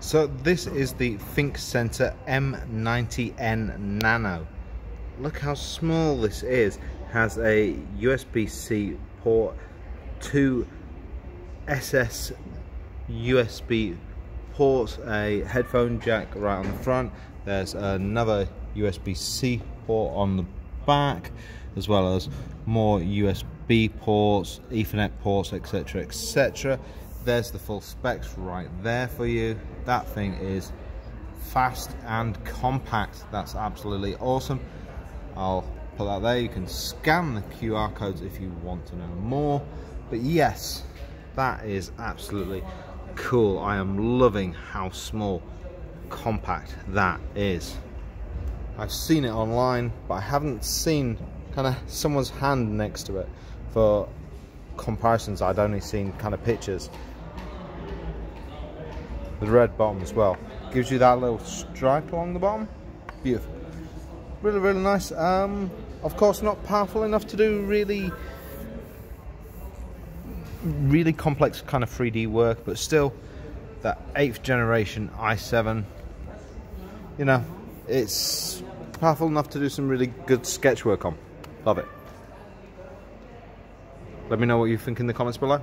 So this is the ThinkCentre M90N Nano. Look how small this is. Has a USB-C port, two SS USB ports, a headphone jack right on the front. There's another USB-C port on the back, as well as more USB ports, Ethernet ports, etc, etc. There's the full specs right there for you. That thing is fast and compact. That's absolutely awesome. I'll put that there. You can scan the QR codes if you want to know more. But yes, that is absolutely cool. I am loving how small, compact that is. I've seen it online, but I haven't seen kind of someone's hand next to it for comparisons. I'd only seen kind of pictures. The red bottom as well. Gives you that little stripe along the bottom. Beautiful. Really, really nice. Um, of course, not powerful enough to do really, really complex kind of 3D work, but still, that eighth generation i7. You know, it's powerful enough to do some really good sketch work on. Love it. Let me know what you think in the comments below.